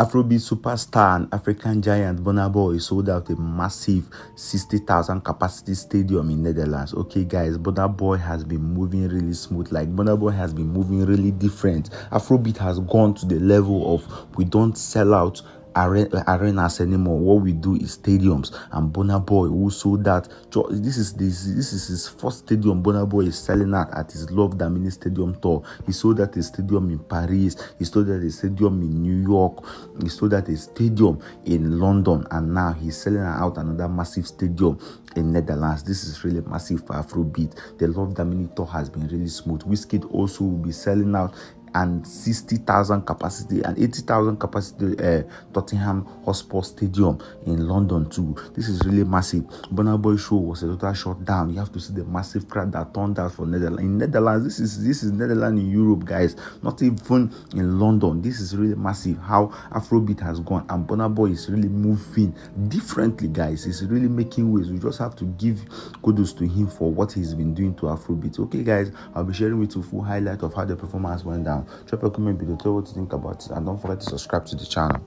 Afrobeat superstar and African giant Burna Boy sold out a massive 60,000 capacity stadium in Netherlands. Okay, guys, Burna Boy has been moving really smooth. Like Burna Boy has been moving really different. Afrobeat has gone to the level of we don't sell out arenas anymore. What we do is stadiums. And Burna Boy who sold that. This is this this is his first stadium. Burna Boy is selling out at his Love Damini Stadium tour. He sold that a stadium in Paris. He sold that a stadium in New York. He sold that a stadium in London. And now he's selling out another massive stadium in Netherlands. This is really massive for Afrobeat. The Love Damini tour has been really smooth. Wizkid also will be selling out and 60,000 capacity and 80,000 capacity uh, Tottenham Hotspur Stadium in London too. This is really massive. Burna Boy show was a total shutdown. You have to see the massive crowd that turned out for Netherlands. In Netherlands, this is this is Netherlands in Europe, guys. Not even in London. This is really massive. How Afrobeat has gone and Burna Boy is really moving differently, guys. He's really making waves. We just have to give kudos to him for what he's been doing to Afrobeat. Okay, guys, I'll be sharing with you full highlight of how the performance went down down. Drop a comment below, tell what you think about it, and don't forget to subscribe to the channel.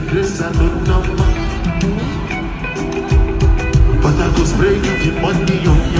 the I don't know But I go spray you the money on